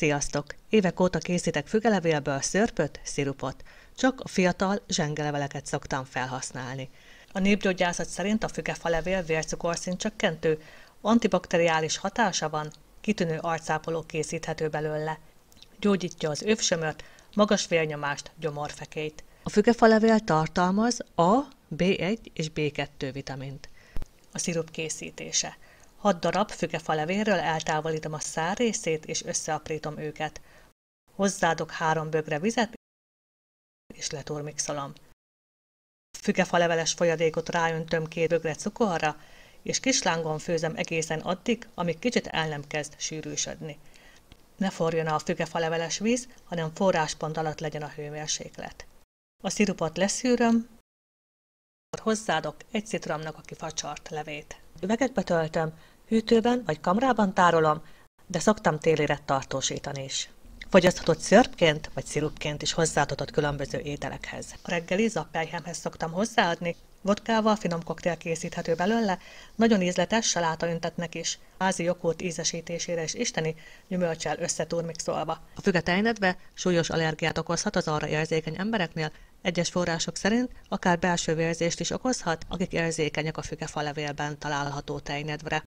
Sziasztok! Évek óta készítek fügelevélből szörpöt, szirupot. Csak a fiatal zsengeleveleket szoktam felhasználni. A népgyógyászat szerint a fügefalevél vércukorszint csökkentő, antibakteriális hatása van, kitűnő arcápoló készíthető belőle. Gyógyítja az övsömört, magas vérnyomást, gyomorfekélyt. A fügefalevél tartalmaz A, B1 és B2 vitamint. A szirup készítése. 6 darab fügefalevérről eltávolítom a szár részét, és összeaprítom őket. Hozzádok három bögre vizet, és leturmixolom. Fügefaleveles folyadékot ráöntöm két bögre cukorra, és kislángon főzem egészen addig, amíg kicsit el nem kezd sűrűsödni. Ne forjon a fügefaleveles víz, hanem forráspont alatt legyen a hőmérséklet. A szirupot leszűröm, hozzádok egy citramnak a kifacsart levét. Üvegekbe töltöm, hűtőben vagy kamrában tárolom, de szoktam télére tartósítani is. Fogyaszthatott szörpként vagy szirupként is hozzáadott különböző ételekhez. A reggeli zappelyhemhez szoktam hozzáadni, vodkával finom koktél készíthető belőle, nagyon ízletes saláta öntetnek is, házi joghurt ízesítésére és isteni gyümölcsel összeturmixolva. A fügetejnedbe súlyos allergiát okozhat az arra érzékeny embereknél, egyes források szerint akár belső vérzést is okozhat, akik érzékenyek a fügefalevélben található tejnedvre.